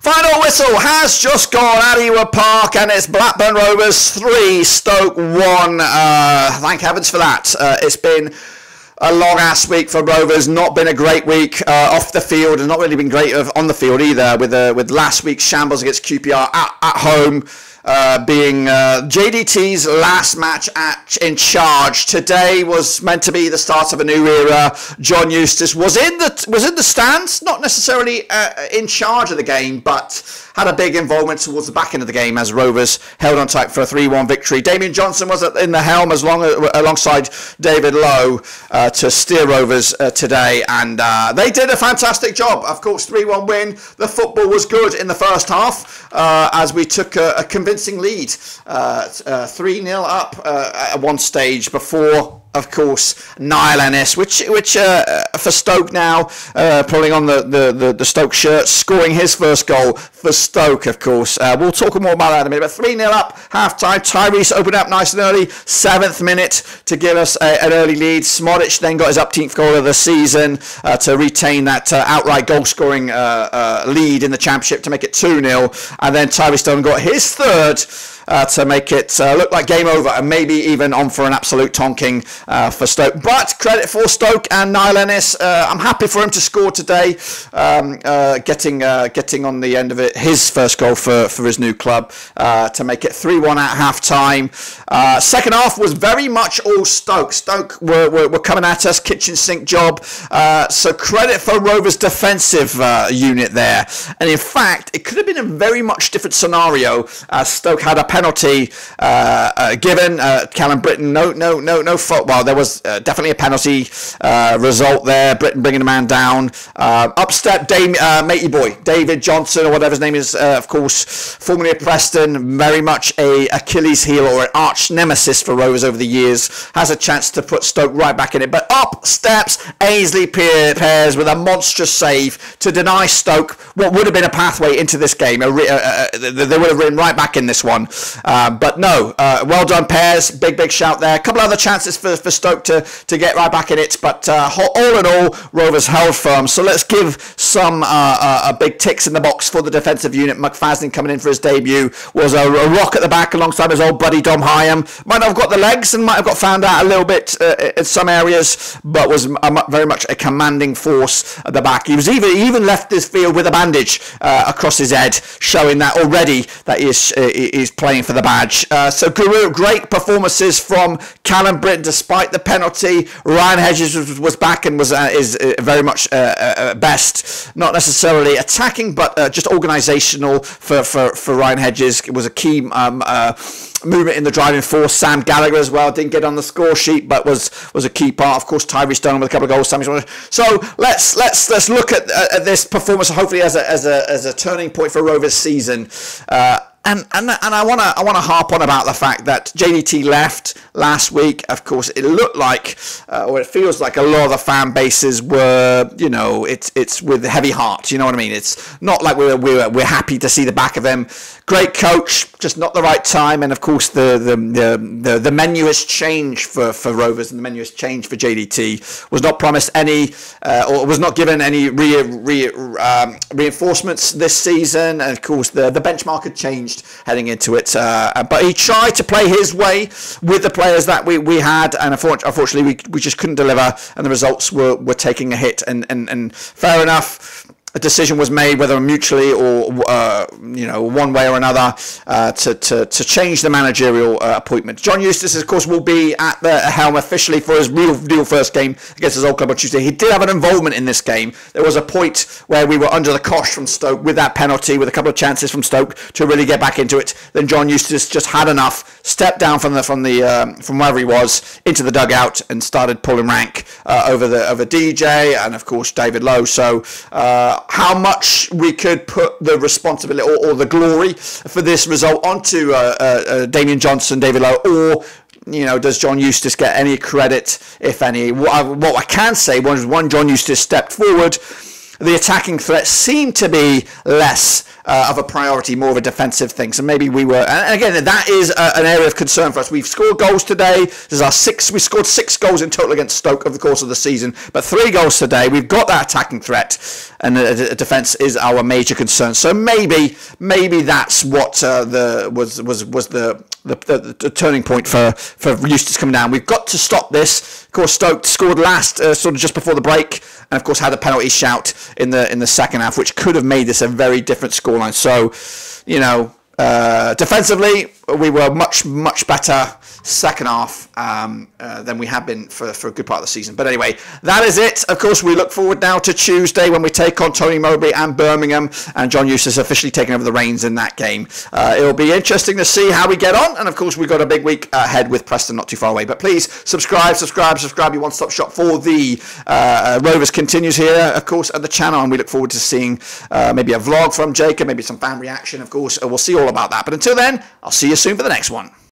Final whistle has just gone out at Ewood Park, and it's Blackburn Rovers 3, Stoke 1. Uh, thank heavens for that. Uh, it's been a long ass week for Rovers. Not been a great week uh, off the field, and not really been great on the field either. With uh, with last week's shambles against QPR at, at home. Uh, being uh, JDT's last match at, in charge. Today was meant to be the start of a new era. John Eustace was in the was in the stands, not necessarily uh, in charge of the game, but had a big involvement towards the back end of the game as Rovers held on tight for a 3-1 victory. Damien Johnson was in the helm as long alongside David Lowe uh, to steer Rovers uh, today, and they did a fantastic job. Of course, 3-1 win. The football was good in the first half as we took a, a convincing convincing lead, uh, uh, 3 0 up uh, at one stage before of course, Niall Ennis, which which uh, for Stoke now, uh, pulling on the, the, the, the, Stoke shirt, scoring his first goal for Stoke, of course. Uh, we'll talk more about that in a minute. But 3 0 up, half time. Tyrhys opened up nice and early, seventh minute to give us a, an early lead. Szmodics then got his 18th goal of the season uh, to retain that uh, outright goal scoring uh, lead in the Championship to make it 2 0. And then Tyrhys Dolan got his third uh, to make it uh, look like game over and maybe even on for an absolute tonking uh, for Stoke. But credit for Stoke and Niall Ennis. Uh, I'm happy for him to score today, um, uh, getting uh, getting on the end of it his first goal for, for his new club to make it 3 1 at half time. second half was very much all Stoke. Stoke were, were, were coming at us, kitchen sink job. so credit for Rovers' defensive unit there. And in fact, it could have been a very much different scenario as Stoke had a penalty uh, uh, given. Uh, Callum Brittain, no, no, no, no fault. Well, there was uh, definitely a penalty uh, result there. Brittain bringing the man down. Uh, up step, Dame, matey boy, David Johnson, or whatever his name is, of course, formerly of Preston, very much a Achilles heel or an arch nemesis for Rovers over the years. Has a chance to put Stoke right back in it. But up steps Aynsley Pears with a monstrous save to deny Stoke what would have been a pathway into this game. they would have ridden right back in this one. Uh, but no, uh, well done, Pears. Big, big shout there. A couple other chances for, for Stoke to, to get right back in it. But uh, all in all, Rovers held firm. So let's give some uh, uh, big ticks in the box for the defensive unit. McFadzean coming in for his debut was a, a, rock at the back alongside his old buddy Dom Hyam. Might not have got the legs and might have got found out a little bit uh, in some areas, but was a, very much a commanding force at the back. He was even he even left this field with a bandage across his head, showing that already that he is, playing for the badge. Uh, so great performances from Callum Brittain despite the penalty. Ryan Hedges was, was back and was uh, is uh, very much uh, uh, best, not necessarily attacking, but just organisational for, for, for Ryan Hedges. It was a key um, movement in the driving force. Sam Gallagher as well didn't get on the score sheet, but was was a key part. Of course, Tyrhys Dolan with a couple of goals. So let's let's let's look at, at this performance. Hopefully, as a as a as a turning point for Rovers' season. Uh, and and and I want to I want to harp on about the fact that JDT left last week. Of course, it looked like, uh, or it feels like, a lot of the fan bases were, you know, it's it's with heavy hearts. You know what I mean? It's not like we're we're we're happy to see the back of them. Great coach, just not the right time. And of course, the the the the, the menu has changed for for Rovers, and the menu has changed for JDT. Was not promised any, uh, or was not given any re, re, um, reinforcements this season. And of course, the the benchmark had changed heading into it. Uh, but he tried to play his way with the players that we, we had, and unfortunately, we, we just couldn't deliver, and the results were, were taking a hit. And, and, and fair enough a decision was made, whether mutually or uh, you know one way or another, uh, to, to, to change the managerial uh, appointment. John Eustace, of course, will be at the helm officially for his real, real first game against his old club on Tuesday. He did have an involvement in this game. There was a point where we were under the cosh from Stoke with that penalty, with a couple of chances from Stoke to really get back into it. Then John Eustace just had enough, stepped down from the from the um, from wherever he was into the dugout and started pulling rank uh, over the over DJ and of course David Lowe. So uh, how much we could put the responsibility or, or the glory for this result onto uh, uh, uh, Damien Johnson, David Lowe, or you know, does John Eustace get any credit, if any? What I, what I can say was one, John Eustace stepped forward the attacking threat seemed to be less uh, of a priority, more of a defensive thing. So maybe we were, and again, that is a, an area of concern for us. We've scored goals today. This is our six. We scored six goals in total against Stoke over the course of the season, but three goals today. We've got that attacking threat, and the defence is our major concern. So maybe, maybe that's what uh, the was was was the the, the, the, turning point for for Eustace coming down. We've got to stop this. Of course, Stoke scored last, uh, sort of just before the break, and of course had a penalty shout in the in the second half, which could have made this a very different scoreline. So, you know, uh, defensively, we were much much better second half um, uh, than we have been for, for a good part of the season. But anyway, that is it. Of course, we look forward now to Tuesday when we take on Tony Mowbray and Birmingham, and John Eustace officially taking over the reins in that game. Uh, it'll be interesting to see how we get on, and of course, we've got a big week ahead with Preston not too far away. But please subscribe, subscribe, subscribe. Your one-stop shop for the uh, Rovers continues here, of course, at the channel, and we look forward to seeing uh, maybe a vlog from Jacob, maybe some fan reaction. Of course, we'll see all about that. But until then, I'll see you soon for the next one.